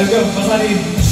Let's go, Mas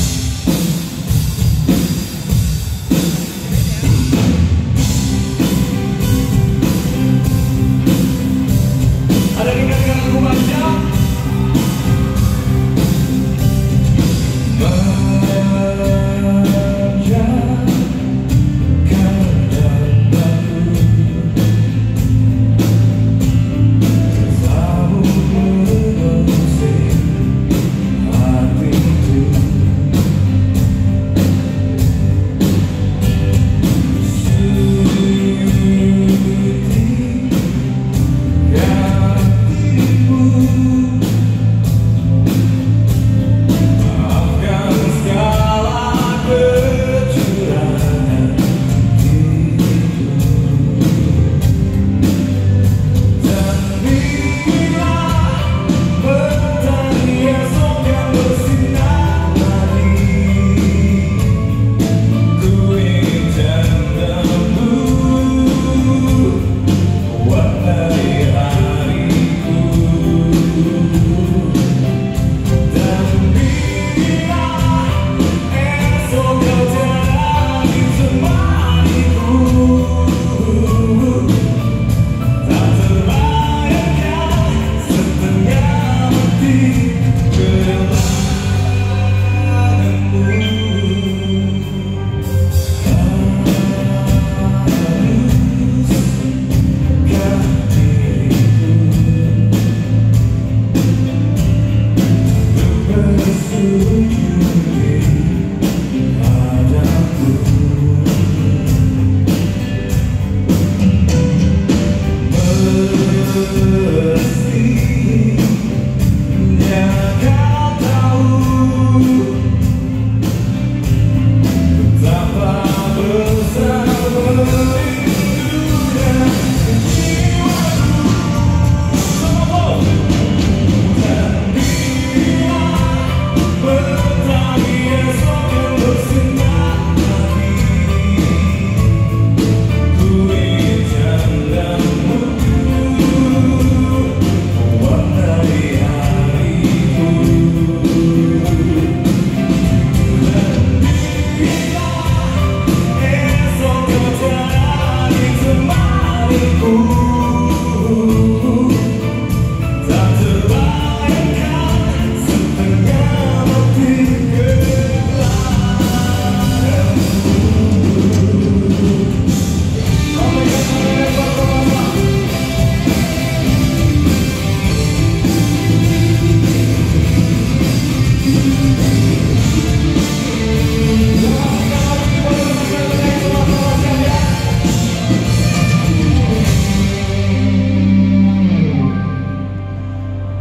Mestinya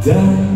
done.